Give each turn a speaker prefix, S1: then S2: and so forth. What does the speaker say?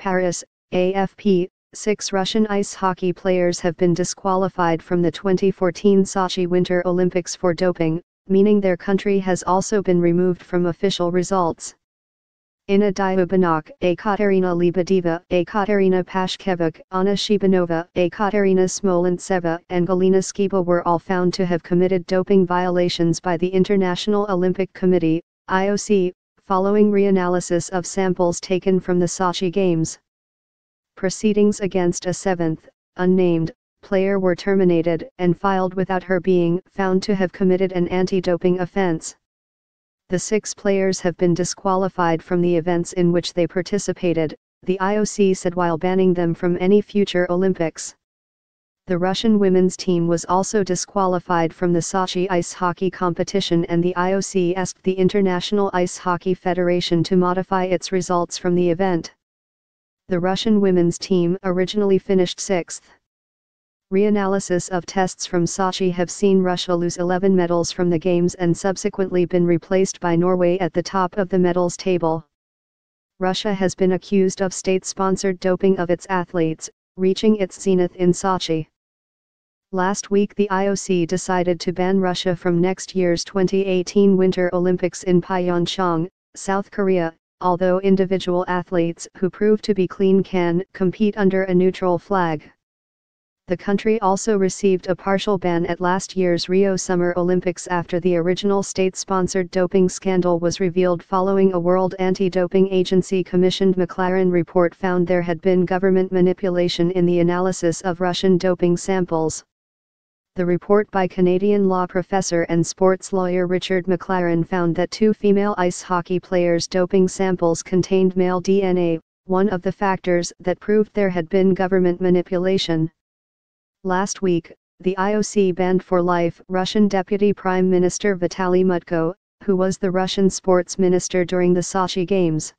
S1: Paris, AFP, six Russian ice hockey players have been disqualified from the 2014 Sochi Winter Olympics for doping, meaning their country has also been removed from official results. Inna Dyubanok, Ekaterina Lebedeva, Ekaterina Pashkevich, Anna Shibanova, Ekaterina Smolentseva and Galina Skiba were all found to have committed doping violations by the International Olympic Committee, IOC, following reanalysis of samples taken from the Sochi Games. Proceedings against a seventh, unnamed, player were terminated and filed without her being found to have committed an anti-doping offense. The six players have been disqualified from the events in which they participated, the IOC said while banning them from any future Olympics. The Russian women's team was also disqualified from the Sochi ice hockey competition and the IOC asked the International Ice Hockey Federation to modify its results from the event. The Russian women's team originally finished sixth. Reanalysis of tests from Sochi have seen Russia lose 11 medals from the Games and subsequently been replaced by Norway at the top of the medals table. Russia has been accused of state-sponsored doping of its athletes, reaching its zenith in Sochi. Last week the IOC decided to ban Russia from next year's 2018 Winter Olympics in Pyeongchang, South Korea, although individual athletes who prove to be clean can compete under a neutral flag. The country also received a partial ban at last year's Rio Summer Olympics after the original state-sponsored doping scandal was revealed following a World Anti-Doping Agency commissioned McLaren report found there had been government manipulation in the analysis of Russian doping samples. The report by Canadian law professor and sports lawyer Richard McLaren found that two female ice hockey players' doping samples contained male DNA, one of the factors that proved there had been government manipulation. Last week, the IOC banned for life Russian Deputy Prime Minister Vitaly Mutko, who was the Russian sports minister during the Sochi Games.